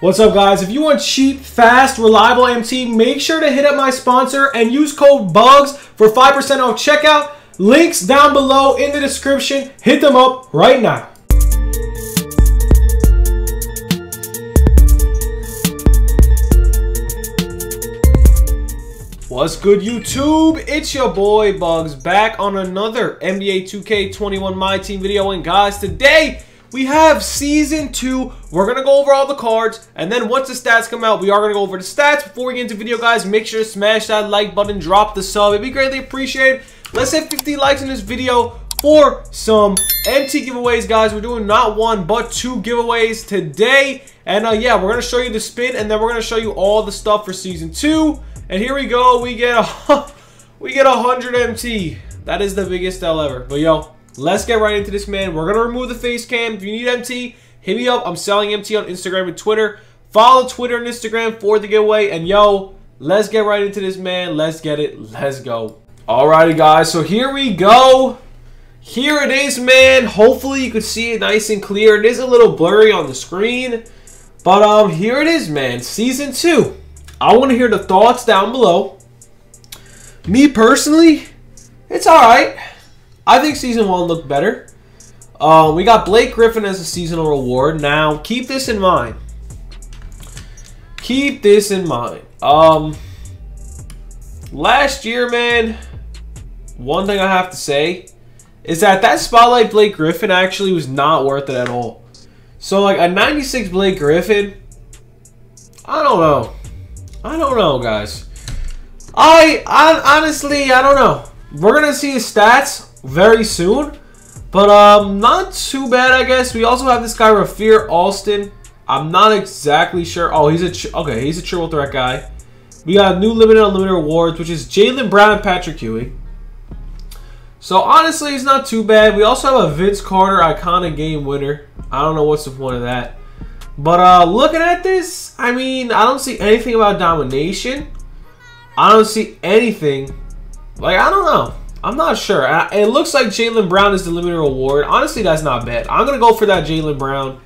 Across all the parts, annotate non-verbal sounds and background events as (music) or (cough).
What's up guys? If you want cheap, fast, reliable MT, make sure to hit up my sponsor and use code BUGZ for 5% off checkout. Links down below in the description. Hit them up right now. What's good YouTube? It's your boy Bugz back on another NBA 2K21 My Team video and guys today we have season two. We're going to go over all the cards. And then once the stats come out, we are going to go over the stats. Before we get into video, guys, make sure to smash that like button, drop the sub. It'd be greatly appreciated. Let's hit 50 likes in this video for some MT giveaways, guys. We're doing not one, but two giveaways today. And uh, yeah, we're going to show you the spin, and then we're going to show you all the stuff for season two. And here we go. We get a, (laughs) we get 100 MT. That is the biggest L ever. But yo, Let's get right into this, man. We're going to remove the face cam. If you need MT, hit me up. I'm selling MT on Instagram and Twitter. Follow Twitter and Instagram for the giveaway. And yo, let's get right into this, man. Let's get it. Let's go. Alrighty, guys. So here we go. Here it is, man. Hopefully you can see it nice and clear. It is a little blurry on the screen. But um, here it is, man. Season 2. I want to hear the thoughts down below. Me personally, it's alright. I think season one looked better. Uh, we got Blake Griffin as a seasonal reward. Now, keep this in mind. Keep this in mind. Um, last year, man, one thing I have to say is that that spotlight Blake Griffin actually was not worth it at all. So, like, a 96 Blake Griffin, I don't know. I don't know, guys. I, I honestly, I don't know. We're going to see his stats very soon. But um, not too bad, I guess. We also have this guy, Rafer Alston. I'm not exactly sure. Oh, he's a okay. He's a triple threat guy. We got a new limited unlimited awards, which is Jaylen Brown and Patrick Ewing. So honestly, it's not too bad. We also have a Vince Carter iconic game winner. I don't know what's the point of that. But uh, looking at this, I mean, I don't see anything about domination. I don't see anything. Like, I don't know. I'm not sure. It looks like Jaylen Brown is the limited reward. Honestly, that's not bad. I'm going to go for that Jaylen Brown.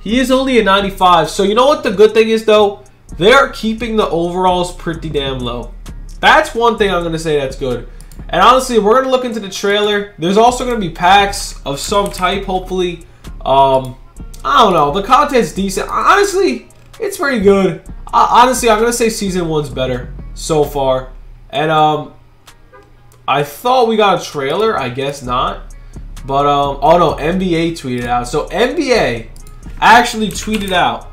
He is only a 95. So you know what the good thing is, though? They're keeping the overalls pretty damn low. That's one thing I'm going to say that's good. And honestly, we're going to look into the trailer. There's also going to be packs of some type, hopefully. Um, I don't know. The content's decent. Honestly, it's pretty good. Uh, honestly, I'm going to say Season 1's better so far. And um, I thought we got a trailer. I guess not. But, um, oh no, NBA tweeted out. So NBA actually tweeted out,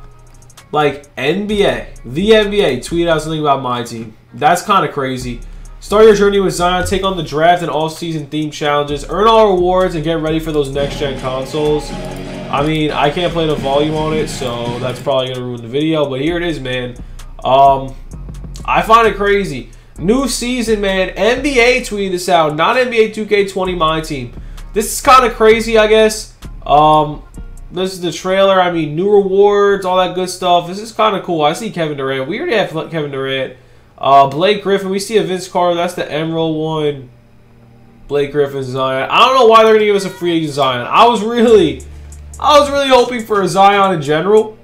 like NBA, the NBA tweeted out something about my team. That's kind of crazy. Start your journey with Zion, take on the draft and all-season theme challenges, earn all rewards, and get ready for those next-gen consoles. I mean, I can't play the volume on it, so that's probably going to ruin the video. But here it is, man. Um, I find it crazy. New season, man. NBA tweeted this out, not NBA 2K20 my team. This is kind of crazy, I guess. Um, this is the trailer. I mean, new rewards, all that good stuff. This is kind of cool. I see Kevin Durant. We already have Kevin Durant. Uh, Blake Griffin. We see a Vince Carter. That's the Emerald one. Blake Griffin, Zion. I don't know why they're gonna give us a free agent Zion. I was really, I was really hoping for a Zion in general,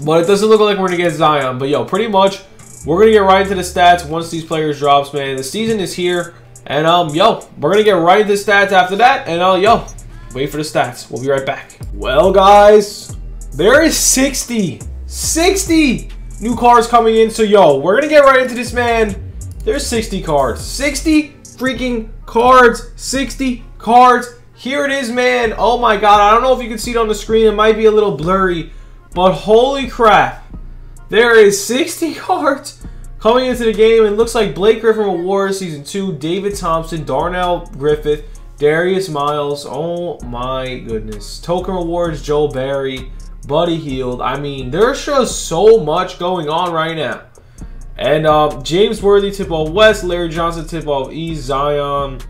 but it doesn't look like we're gonna get Zion. But yo, pretty much we're going to get right into the stats once these players drops, man. The season is here. And, um, yo, we're going to get right into the stats after that. And, uh, yo, wait for the stats. We'll be right back. Well, guys, there is 60, 60 new cards coming in. So, yo, we're going to get right into this, man. There's 60 cards. 60 freaking cards. 60 cards. Here it is, man. Oh, my God. I don't know if you can see it on the screen. It might be a little blurry. But holy crap. There is 60 (laughs) cards coming into the game. It looks like Blake Griffin Awards Season 2, David Thompson, Darrell Griffith, Darius Miles. Oh my goodness. Token Awards, Joe Barry, Buddy Hield. I mean, there's just so much going on right now. And uh, James Worthy, tip off West, Larry Johnson, tip off East, Zion,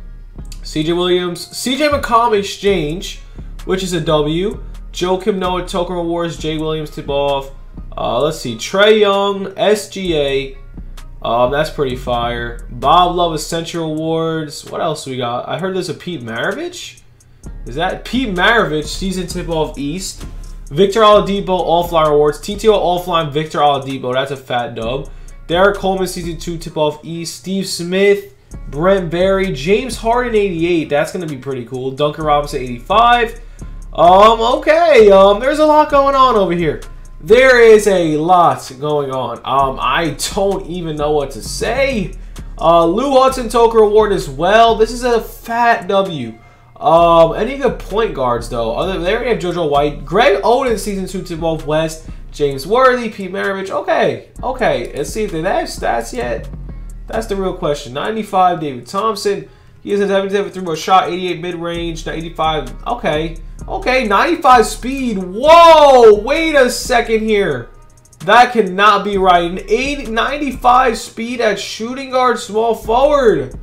CJ Williams, CJ McCollum Exchange, which is a W. Joakim Noah, Token Awards, Jay Williams, tip off. Uh, let's see, Trae Young, SGA. Um, that's pretty fire. Bob Love Essential Awards. What else we got? I heard there's a Pete Maravich. Is that Pete Maravich season tip off East? Victor Oladipo, all fly Awards. TTO all flying Victor Oladipo. That's a fat dub. Derrick Coleman, season 2, tip off East. Steve Smith, Brent Barry, James Harden, 88. That's going to be pretty cool. Duncan Robinson, 85. Um, okay. Um, there's a lot going on over here. There is a lot going on. Um, I don't even know what to say. Uh, Lou Hudson Token Award as well. This is a fat W. Um, any good point guards though? Other there we have JoJo White, Greg Oden, season two to both West, James Worthy, Pete Maravich. Okay, okay. Let's see if they have stats yet. That's the real question. 95, David Thompson. He has a 77 three more shot, 88 mid range, 85. Okay, okay, 95 speed. Whoa, wait a second here. That cannot be right. An 80, 95 speed at shooting guard, small forward.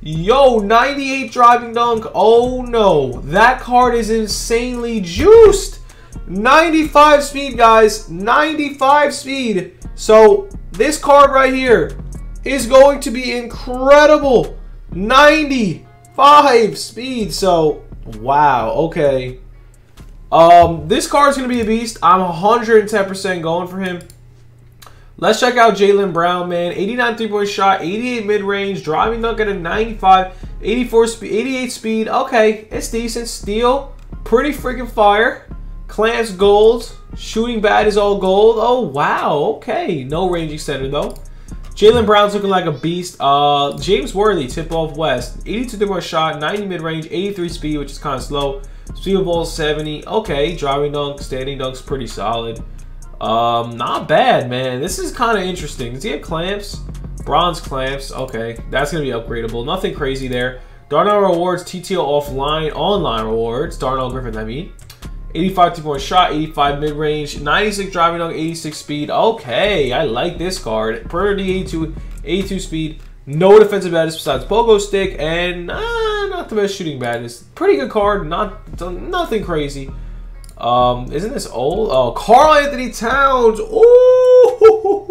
Yo, 98 driving dunk. Oh no. That card is insanely juiced. 95 speed, guys. 95 speed. So, this card right here is going to be incredible. 95 speed. So, wow. Okay. Um, this card is going to be a beast. I'm 110% going for him. Let's check out Jaylen Brown, man. 89 three-point shot, 88 mid-range, driving dunk at a 95, 84 speed, 88 speed. Okay, it's decent. Steal, pretty freaking fire. Clamps gold. Shooting bad is all gold. Oh, wow. Okay. No range extender, though. Jaylen Brown's looking like a beast. Uh, James Worthy, tip off West. 82 three-point shot, 90 mid-range, 83 speed, which is kind of slow. Of ball 70. Okay, driving dunk, standing dunk's pretty solid. Um, not bad, man. This is kind of interesting. Does he have clamps? Bronze clamps. Okay, that's going to be upgradable. Nothing crazy there. Darnell rewards, TTO offline, online rewards. Darrell Griffith, I mean. 85 two-point shot, 85 mid-range, 96 driving dunk, 86 speed. Okay, I like this card. Pretty 82, 82 speed. No defensive badges besides Pogo Stick, and uh, not the best shooting badges. Pretty good card, not nothing crazy. Um, isn't this old? Oh, Karl-Anthony Towns. Ooh,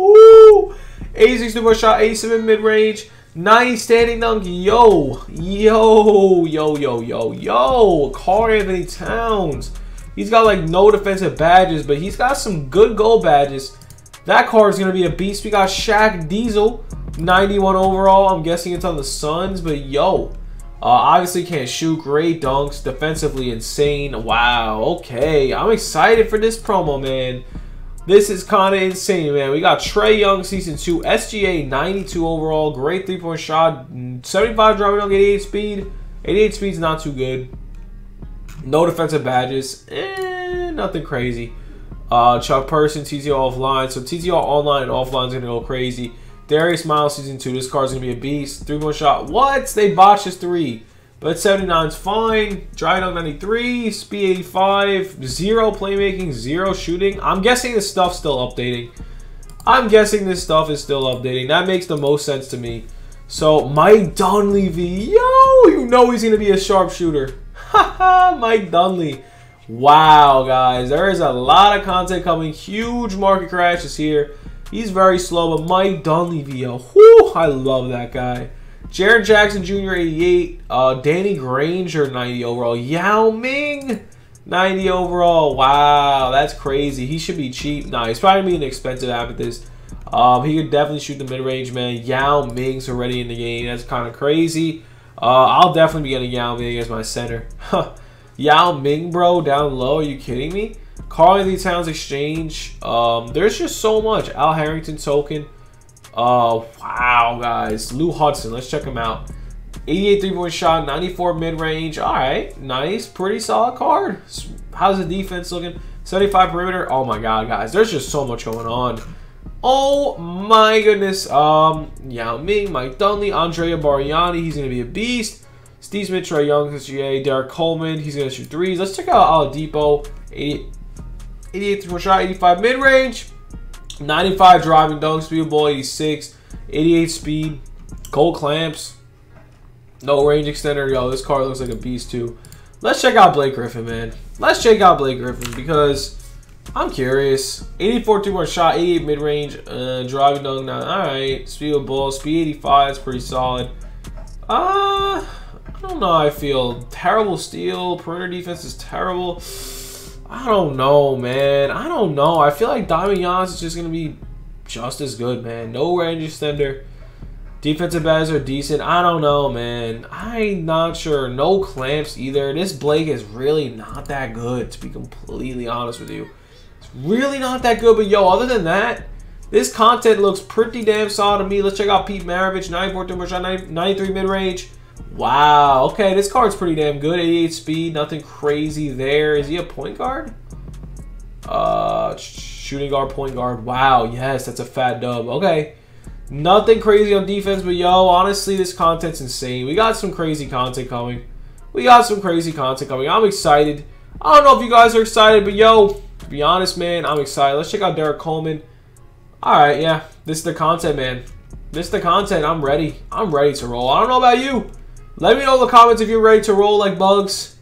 86 super shot, 87 mid range, 90 standing dunk. Yo, yo, yo, yo, yo, yo. Karl-Anthony Towns. He's got like no defensive badges, but he's got some good goal badges. That card is going to be a beast. We got Shaq Diesel, 91 overall. I'm guessing it's on the Suns, but yo, uh, obviously can't shoot. Great dunks. Defensively insane. Wow. Okay. I'm excited for this promo, man. This is kind of insane, man. We got Trae Young, Season 2. SGA, 92 overall. Great three-point shot. 75 driving dunk, 88 speed. 88 speed's not too good. No defensive badges. Eh, nothing crazy. Uh, Chuck Person, TTO offline. So TTO online and offline is going to go crazy. Darius Miles season two. This card's gonna be a beast. Three more shot. What? They botched his three. But 79 is fine. Dry dunk 93, speed 85, zero playmaking, zero shooting. I'm guessing this stuff's still updating. I'm guessing this stuff is still updating. That makes the most sense to me. So Mike Dunleavy, yo, you know he's gonna be a sharpshooter. (laughs) Haha, Mike Dunleavy. Wow, guys, there is a lot of content coming. Huge market crashes here. He's very slow, but Mike Dunleavy, whoo, I love that guy. Jaren Jackson Jr., 88. Uh, Danny Granger, 90 overall. Yao Ming, 90 overall. Wow, that's crazy. He should be cheap. Nah, he's probably be an expensive amethyst. Um, he could definitely shoot the mid-range, man. Yao Ming's already in the game. That's kind of crazy. Uh, I'll definitely be getting Yao Ming as my center. (laughs) Yao Ming, bro, down low. Are you kidding me? Karl-Anthony Towns exchange. Um, there's just so much. Al Harrington token. Uh, wow, guys. Lou Hudson. Let's check him out. 88 three-point shot, 94 mid-range. All right, nice. Pretty solid card. How's the defense looking? 75 perimeter. Oh, my God, guys. There's just so much going on. Oh, my goodness. Um, Yao Ming, Mike Dunleavy, Andrea Bargnani. He's going to be a beast. Steve Smith, Trae Young, SGA, Derrick Coleman. He's going to shoot threes. Let's check out Oladipo. 88 three-point shot, 85 mid range, 95 driving dunk speed ball, 86, 88 speed, gold clamps, no range extender. Yo, this card looks like a beast too. Let's check out Blake Griffin, man. Let's check out Blake Griffin because I'm curious. 84 two point shot, 88 mid range, uh, driving dunk. Now, all right, speed of ball, speed 85 is pretty solid. Uh, I don't know. I feel terrible steal. Perimeter defense is terrible. I don't know, man. I don't know. I feel like Diamond Giannis is just going to be just as good, man. No range extender. Defensive bats are decent. I don't know, man. I'm not sure. No clamps either. This Blake is really not that good, to be completely honest with you. It's really not that good. But, yo, other than that, this content looks pretty damn solid to me. Let's check out Pete Maravich, 94 timber shot, 93 mid-range. Wow. Okay, this card's pretty damn good. 88 speed, nothing crazy there. Is he a point guard? Uh, shooting guard, point guard. Wow, yes, that's a fat dub. Okay. Nothing crazy on defense, but yo, honestly, this content's insane. We got some crazy content coming. We got some crazy content coming. I'm excited. I don't know if you guys are excited, but yo, to be honest, man, I'm excited. Let's check out Derrick Coleman. Alright, yeah. This is the content, man. This is the content. I'm ready. I'm ready to roll. I don't know about you. Let me know in the comments if you're ready to roll like Bugz.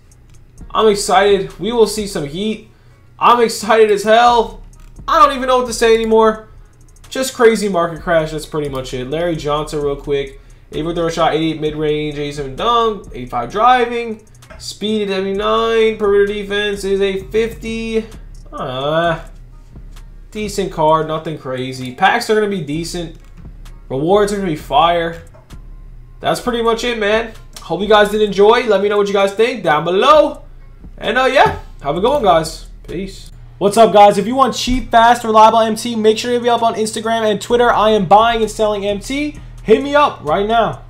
I'm excited. We will see some heat. I'm excited as hell. I don't even know what to say anymore. Just crazy market crash. That's pretty much it. Larry Johnson real quick. 8 throw shot, 88 mid-range, 87 dunk, 85 driving. Speed at 79. Perimeter defense is a 50. Ah, decent card. Nothing crazy. Packs are going to be decent. Rewards are going to be fire. That's pretty much it, man. Hope you guys did enjoy. Let me know what you guys think down below. And uh, yeah, have a good one, guys. Peace. What's up, guys? If you want cheap, fast, reliable MT, make sure to be up on Instagram and Twitter. I am buying and selling MT. Hit me up right now.